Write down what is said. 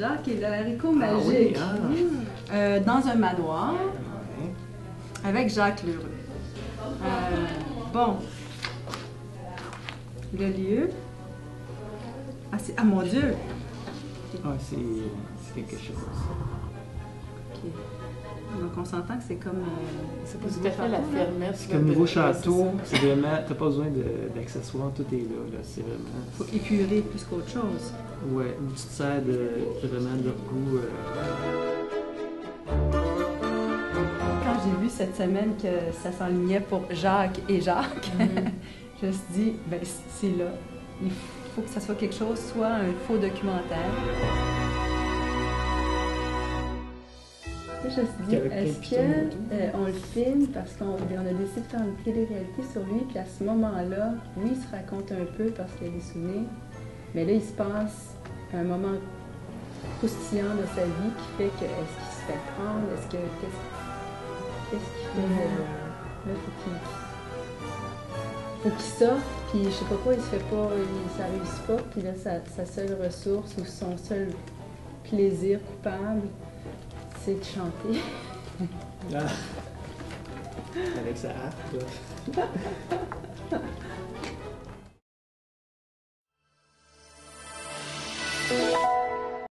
Jacques et l'haricot Ah magique. oui, ah. Euh, dans un manoir avec Jacques Lheureux. Euh, bon. Le lieu. Ah, c'est... ah mon Dieu! Ah, c'est quelque chose. Ok. Donc on s'entend que c'est comme. euh, C'est pas tout à fait la fermette. C'est comme nouveau château, c'est vraiment, t'as pas besoin de- d'accessoires, tout est là, là. C'est vraiment. faut épurer plus qu'autre chose. Ouais, une petite serre de, de vraiment de leur goût. euh, Quand j'ai vu cette semaine que ça s'enlignait pour Jacques et Jacques, je me suis dit, ben c'est là. Il faut que ça soit quelque chose, soit un faux documentaire. Je me suis dit, est-ce qu'on le filme parce qu'on on a décidé de faire une télé-réalité sur lui, puis à ce moment-là, oui, il se raconte un peu parce qu'il a des souvenirs, mais là, il se passe un moment croustillant de sa vie qui fait que est-ce qu'il se fait prendre, est-ce que qu'est-ce qu'est-ce qu'il fait euh, là faut qu'il faut qu'il sorte puis je sais pas quoi il se fait pas il, ça réussit pas puis là sa, sa seule ressource ou son seul plaisir coupable c'est de chanter ah. Avec sa harpe.